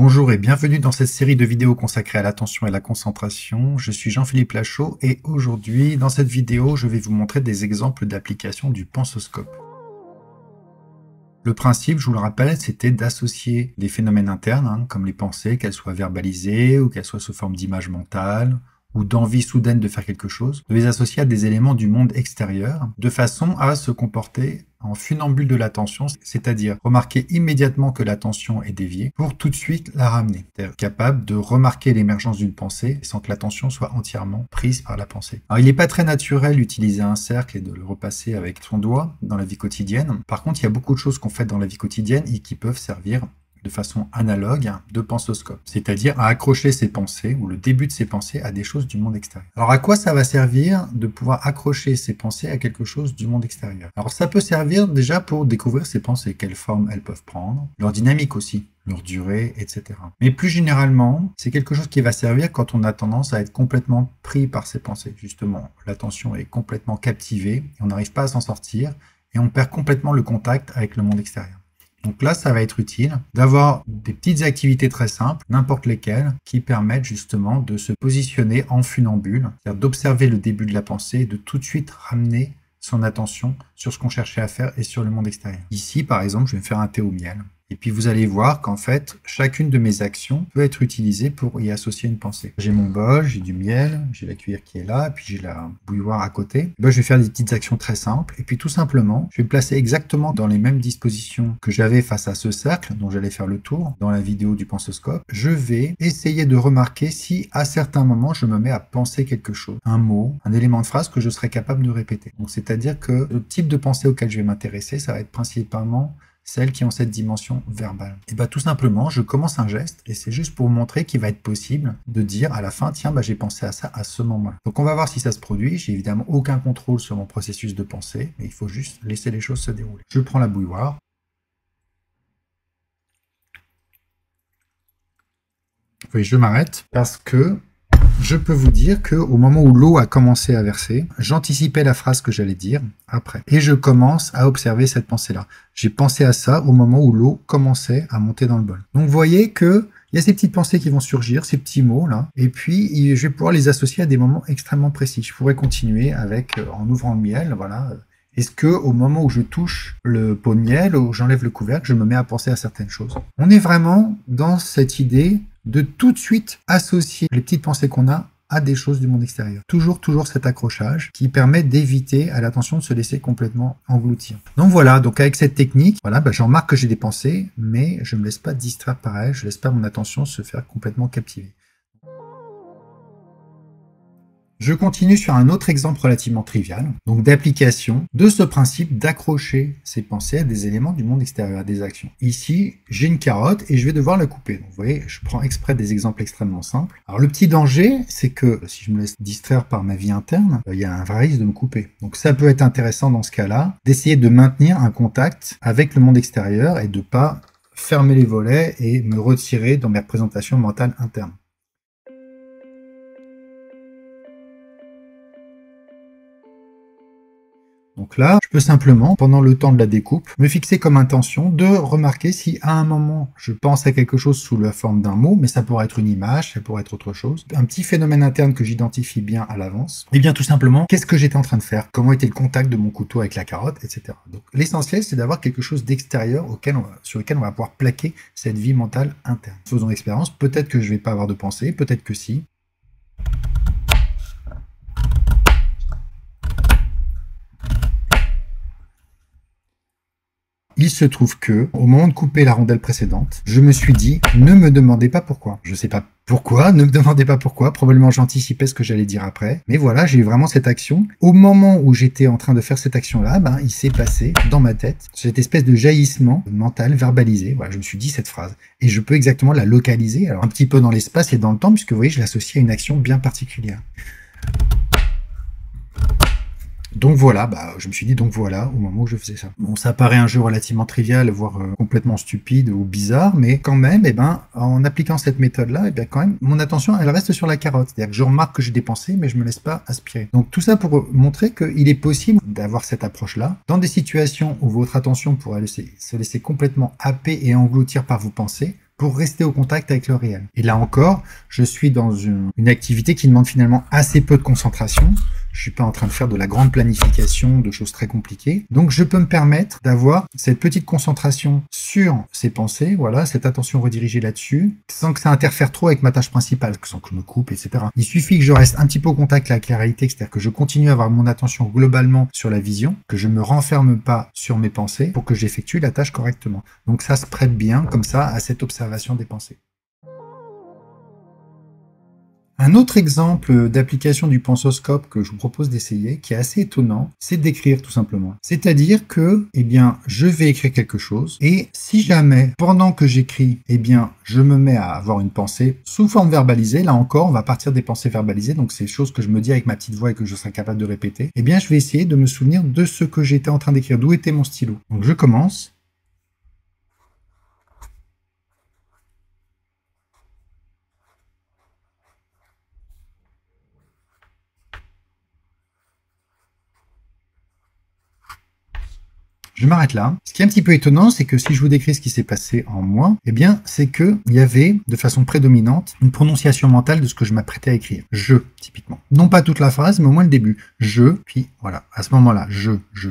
Bonjour et bienvenue dans cette série de vidéos consacrée à l'attention et la concentration. Je suis Jean-Philippe Lachaud et aujourd'hui, dans cette vidéo, je vais vous montrer des exemples d'application du pensoscope. Le principe, je vous le rappelle, c'était d'associer des phénomènes internes, hein, comme les pensées, qu'elles soient verbalisées ou qu'elles soient sous forme d'images mentales, ou d'envie soudaine de faire quelque chose, de les associer à des éléments du monde extérieur, de façon à se comporter en funambule de l'attention, c'est-à-dire remarquer immédiatement que l'attention est déviée pour tout de suite la ramener. C'est-à-dire capable de remarquer l'émergence d'une pensée sans que l'attention soit entièrement prise par la pensée. Alors il n'est pas très naturel d'utiliser un cercle et de le repasser avec son doigt dans la vie quotidienne. Par contre, il y a beaucoup de choses qu'on fait dans la vie quotidienne et qui peuvent servir de façon analogue de pensoscope, c'est-à-dire à accrocher ses pensées ou le début de ses pensées à des choses du monde extérieur. Alors à quoi ça va servir de pouvoir accrocher ses pensées à quelque chose du monde extérieur? Alors ça peut servir déjà pour découvrir ses pensées, quelles formes elles peuvent prendre, leur dynamique aussi, leur durée, etc. Mais plus généralement, c'est quelque chose qui va servir quand on a tendance à être complètement pris par ses pensées. Justement, l'attention est complètement captivée on n'arrive pas à s'en sortir et on perd complètement le contact avec le monde extérieur. Donc là, ça va être utile d'avoir des petites activités très simples, n'importe lesquelles, qui permettent justement de se positionner en funambule, c'est-à-dire d'observer le début de la pensée et de tout de suite ramener son attention sur ce qu'on cherchait à faire et sur le monde extérieur. Ici, par exemple, je vais faire un thé au miel. Et puis vous allez voir qu'en fait, chacune de mes actions peut être utilisée pour y associer une pensée. J'ai mon bol, j'ai du miel, j'ai la cuillère qui est là, puis j'ai la bouilloire à côté. Ben, je vais faire des petites actions très simples. Et puis tout simplement, je vais me placer exactement dans les mêmes dispositions que j'avais face à ce cercle dont j'allais faire le tour dans la vidéo du pensoscope. Je vais essayer de remarquer si à certains moments je me mets à penser quelque chose, un mot, un élément de phrase que je serais capable de répéter. Donc c'est-à-dire que le type de pensée auquel je vais m'intéresser, ça va être principalement celles qui ont cette dimension verbale. Et bah tout simplement, je commence un geste et c'est juste pour montrer qu'il va être possible de dire à la fin, tiens, bah, j'ai pensé à ça à ce moment-là. Donc on va voir si ça se produit. J'ai évidemment aucun contrôle sur mon processus de pensée, mais il faut juste laisser les choses se dérouler. Je prends la bouilloire. Oui, je m'arrête parce que je peux vous dire que au moment où l'eau a commencé à verser, j'anticipais la phrase que j'allais dire après. Et je commence à observer cette pensée-là. J'ai pensé à ça au moment où l'eau commençait à monter dans le bol. Donc vous voyez que il y a ces petites pensées qui vont surgir, ces petits mots là, et puis je vais pouvoir les associer à des moments extrêmement précis. Je pourrais continuer avec, euh, en ouvrant le miel, voilà. Est-ce que au moment où je touche le pot de miel, ou j'enlève le couvercle, je me mets à penser à certaines choses? On est vraiment dans cette idée de tout de suite associer les petites pensées qu'on a à des choses du monde extérieur. Toujours, toujours cet accrochage qui permet d'éviter à l'attention de se laisser complètement engloutir. Donc voilà, donc avec cette technique, voilà, bah, j'en remarque que j'ai des pensées, mais je ne me laisse pas distraire par elles, je laisse pas mon attention se faire complètement captiver. Je continue sur un autre exemple relativement trivial, donc d'application de ce principe d'accrocher ses pensées à des éléments du monde extérieur, à des actions. Ici, j'ai une carotte et je vais devoir la couper. Donc, vous voyez, je prends exprès des exemples extrêmement simples. Alors le petit danger, c'est que si je me laisse distraire par ma vie interne, il y a un vrai risque de me couper. Donc ça peut être intéressant dans ce cas-là d'essayer de maintenir un contact avec le monde extérieur et de pas fermer les volets et me retirer dans mes représentations mentales internes. Donc là, je peux simplement, pendant le temps de la découpe, me fixer comme intention de remarquer si à un moment je pense à quelque chose sous la forme d'un mot, mais ça pourrait être une image, ça pourrait être autre chose, un petit phénomène interne que j'identifie bien à l'avance, et eh bien tout simplement, qu'est-ce que j'étais en train de faire, comment était le contact de mon couteau avec la carotte, etc. Donc l'essentiel, c'est d'avoir quelque chose d'extérieur sur lequel on va pouvoir plaquer cette vie mentale interne. Faisons l'expérience, peut-être que je vais pas avoir de pensée, peut-être que si, Il se trouve que, au moment de couper la rondelle précédente, je me suis dit, ne me demandez pas pourquoi. Je sais pas pourquoi, ne me demandez pas pourquoi, probablement j'anticipais ce que j'allais dire après. Mais voilà, j'ai eu vraiment cette action. Au moment où j'étais en train de faire cette action-là, ben, il s'est passé dans ma tête cette espèce de jaillissement mental verbalisé. Voilà, je me suis dit cette phrase. Et je peux exactement la localiser, alors un petit peu dans l'espace et dans le temps, puisque vous voyez, je l'associe à une action bien particulière. Donc voilà, bah, je me suis dit donc voilà au moment où je faisais ça. Bon, ça paraît un jeu relativement trivial, voire euh, complètement stupide ou bizarre, mais quand même, eh ben, en appliquant cette méthode-là, eh bien quand même, mon attention, elle reste sur la carotte. C'est-à-dire que je remarque que j'ai dépensé, mais je me laisse pas aspirer. Donc tout ça pour montrer qu'il est possible d'avoir cette approche-là dans des situations où votre attention pourrait se laisser complètement happer et engloutir par vos pensées pour rester au contact avec le réel. Et là encore, je suis dans une, activité qui demande finalement assez peu de concentration. Je suis pas en train de faire de la grande planification, de choses très compliquées. Donc, je peux me permettre d'avoir cette petite concentration sur ces pensées, voilà, cette attention redirigée là-dessus, sans que ça interfère trop avec ma tâche principale, sans que je me coupe, etc. Il suffit que je reste un petit peu au contact avec la réalité, c'est-à-dire que je continue à avoir mon attention globalement sur la vision, que je me renferme pas sur mes pensées pour que j'effectue la tâche correctement. Donc, ça se prête bien, comme ça, à cette observation des pensées. Un autre exemple d'application du pensoscope que je vous propose d'essayer, qui est assez étonnant, c'est d'écrire tout simplement. C'est-à-dire que, eh bien, je vais écrire quelque chose, et si jamais, pendant que j'écris, eh bien, je me mets à avoir une pensée sous forme verbalisée, là encore, on va partir des pensées verbalisées, donc c'est choses que je me dis avec ma petite voix et que je serai capable de répéter, eh bien, je vais essayer de me souvenir de ce que j'étais en train d'écrire, d'où était mon stylo. Donc je commence, Je m'arrête là. Ce qui est un petit peu étonnant, c'est que si je vous décris ce qui s'est passé en moi, eh bien, c'est que il y avait, de façon prédominante, une prononciation mentale de ce que je m'apprêtais à écrire. Je, typiquement. Non pas toute la phrase, mais au moins le début. Je, puis voilà, à ce moment-là, je, je.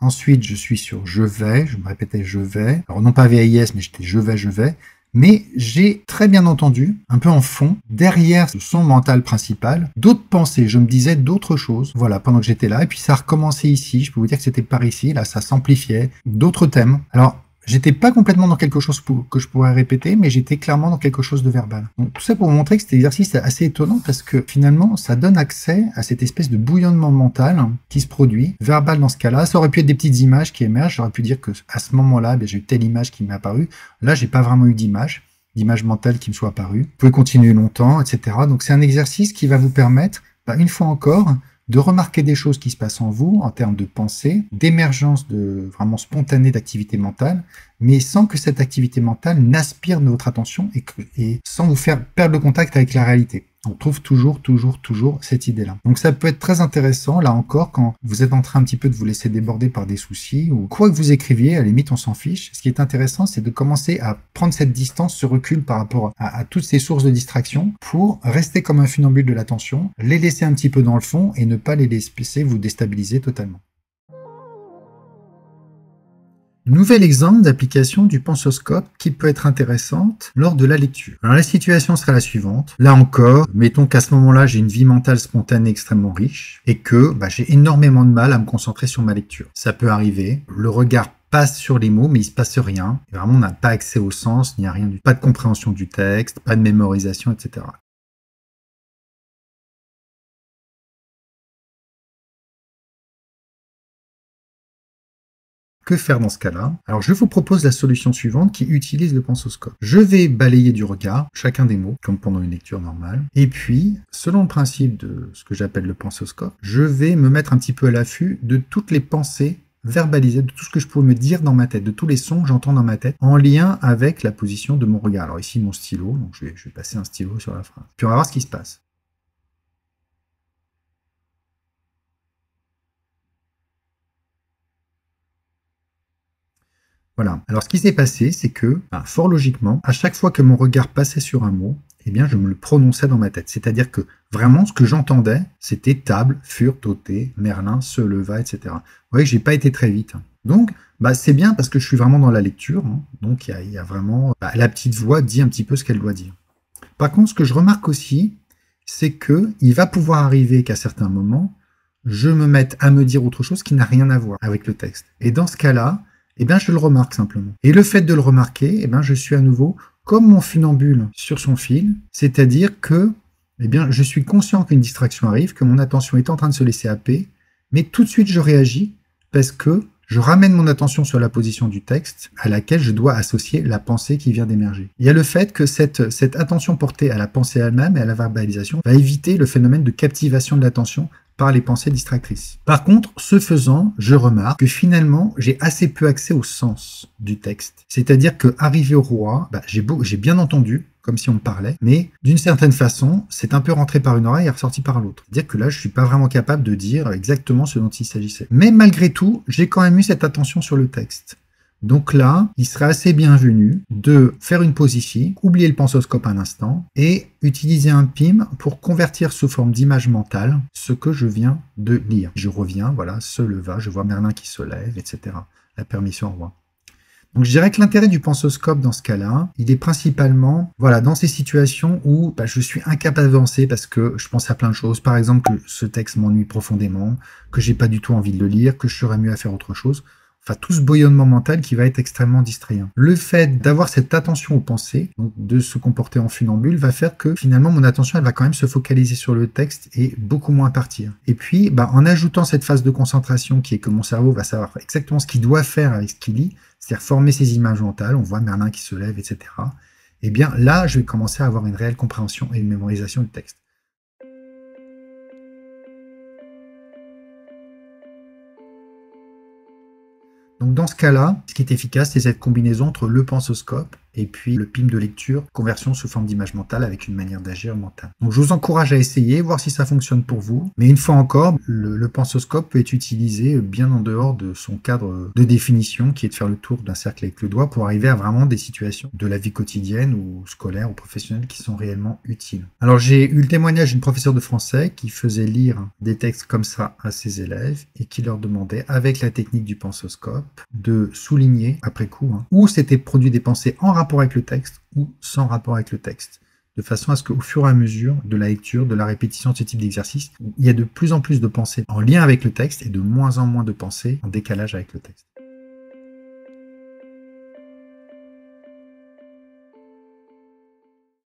Ensuite, je suis sur je vais, je me répétais je vais. Alors non pas VIS, mais j'étais je vais, je vais mais j'ai très bien entendu, un peu en fond, derrière son mental principal, d'autres pensées. Je me disais d'autres choses, voilà, pendant que j'étais là. Et puis ça a recommencé ici. Je peux vous dire que c'était par ici. Là, ça s'amplifiait. D'autres thèmes. Alors, J'étais pas complètement dans quelque chose que je pourrais répéter, mais j'étais clairement dans quelque chose de verbal. Tout ça pour vous montrer que cet exercice est assez étonnant parce que finalement, ça donne accès à cette espèce de bouillonnement mental qui se produit, verbal dans ce cas-là. Ça aurait pu être des petites images qui émergent. J'aurais pu dire que à ce moment-là, ben, j'ai eu telle image qui m'est apparue. Là, j'ai pas vraiment eu d'image d'image mentale qui me soit apparue. Vous pouvez continuer longtemps, etc. Donc c'est un exercice qui va vous permettre, ben, une fois encore, de remarquer des choses qui se passent en vous en termes de pensée, d'émergence de vraiment spontanée d'activité mentale, mais sans que cette activité mentale n'aspire de votre attention et, et sans vous faire perdre le contact avec la réalité. On trouve toujours, toujours, toujours cette idée-là. Donc ça peut être très intéressant, là encore, quand vous êtes en train un petit peu de vous laisser déborder par des soucis, ou quoi que vous écriviez, à la limite on s'en fiche. Ce qui est intéressant, c'est de commencer à prendre cette distance, ce recul par rapport à, à toutes ces sources de distraction, pour rester comme un funambule de l'attention, les laisser un petit peu dans le fond et ne pas les laisser vous déstabiliser totalement. Nouvel exemple d'application du pensoscope qui peut être intéressante lors de la lecture. Alors la situation sera la suivante. Là encore, mettons qu'à ce moment-là, j'ai une vie mentale spontanée extrêmement riche et que bah, j'ai énormément de mal à me concentrer sur ma lecture. Ça peut arriver. Le regard passe sur les mots, mais il se passe rien. vraiment, on n'a pas accès au sens, il n'y a rien du pas de compréhension du texte, pas de mémorisation, etc. Que faire dans ce cas-là? Alors je vous propose la solution suivante qui utilise le pensoscope. Je vais balayer du regard chacun des mots, comme pendant une lecture normale. Et puis, selon le principe de ce que j'appelle le pensoscope, je vais me mettre un petit peu à l'affût de toutes les pensées verbalisées, de tout ce que je peux me dire dans ma tête, de tous les sons que j'entends dans ma tête, en lien avec la position de mon regard. Alors ici, mon stylo, donc je vais passer un stylo sur la phrase. Puis on va voir ce qui se passe. Voilà. Alors ce qui s'est passé, c'est que, ben, fort logiquement, à chaque fois que mon regard passait sur un mot, eh bien, je me le prononçais dans ma tête. C'est-à-dire que vraiment, ce que j'entendais, c'était table, furent, ôté, Merlin, se leva, etc. Vous voyez que j'ai pas été très vite. Donc, bah, c'est bien parce que je suis vraiment dans la lecture. Hein. Donc, il y, a, vraiment bah, la petite voix dit un petit peu ce qu'elle doit dire. Par contre, ce que je remarque aussi, c'est que il va pouvoir arriver qu'à certains moments, je me mette à me dire autre chose qui n'a rien à voir avec le texte. Et dans ce cas-là, eh bien, je le remarque simplement. Et le fait de le remarquer, eh bien, je suis à nouveau comme mon funambule sur son fil, c'est-à-dire que, eh bien, je suis conscient qu'une distraction arrive, que mon attention est en train de se laisser happer, mais tout de suite je réagis parce que je ramène mon attention sur la position du texte à laquelle je dois associer la pensée qui vient d'émerger. Il y a le fait que cette, cette attention portée à la pensée elle-même et à la verbalisation va éviter le phénomène de captivation de l'attention par les pensées distractrices. Par contre, ce faisant, je remarque que finalement, j'ai assez peu accès au sens du texte. C'est-à-dire que arrivé au roi, bah, j'ai bien entendu, comme si on me parlait, mais d'une certaine façon, c'est un peu rentré par une oreille et ressorti par l'autre. C'est-à-dire que là, je suis pas vraiment capable de dire exactement ce dont il s'agissait. Mais malgré tout, j'ai quand même eu cette attention sur le texte. Donc là, il serait assez bienvenu de faire une pause ici, oublier le pensoscope un instant et utiliser un PIM pour convertir sous forme d'image mentale ce que je viens de lire. Je reviens, voilà, se leva, je vois Merlin qui se lève, etc. La permission au roi. Donc je dirais que l'intérêt du pensoscope dans ce cas-là, il est principalement voilà, dans ces situations où bah, je suis incapable d'avancer parce que je pense à plein de choses. Par exemple, que ce texte m'ennuie profondément, que j'ai pas du tout envie de le lire, que je serais mieux à faire autre chose. Enfin, tout ce bouillonnement mental qui va être extrêmement distrayant. Le fait d'avoir cette attention aux pensées, donc de se comporter en funambule, va faire que finalement mon attention elle va quand même se focaliser sur le texte et beaucoup moins partir. Et puis, bah, en ajoutant cette phase de concentration qui est que mon cerveau va savoir exactement ce qu'il doit faire avec ce qu'il lit, c'est-à-dire former ses images mentales, on voit Merlin qui se lève, etc. Eh bien là, je vais commencer à avoir une réelle compréhension et une mémorisation du texte. Donc dans ce cas-là, ce qui est efficace, c'est cette combinaison entre le pensoscope et puis le PIM de lecture, conversion sous forme d'image mentale avec une manière d'agir mentale. Donc je vous encourage à essayer, voir si ça fonctionne pour vous. Mais une fois encore, le, pensoscope peut être utilisé bien en dehors de son cadre de définition, qui est de faire le tour d'un cercle avec le doigt pour arriver à vraiment des situations de la vie quotidienne ou scolaire ou professionnelle qui sont réellement utiles. Alors j'ai eu le témoignage d'une professeure de français qui faisait lire des textes comme ça à ses élèves et qui leur demandait, avec la technique du pensoscope, de souligner après coup hein, où s'étaient produits des pensées en rapport avec le texte ou sans rapport avec le texte. De façon à ce qu'au fur et à mesure de la lecture, de la répétition de ce type d'exercice, il y a de plus en plus de pensées en lien avec le texte et de moins en moins de pensées en décalage avec le texte.